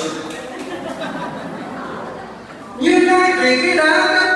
dạ như nay chuyện cái đã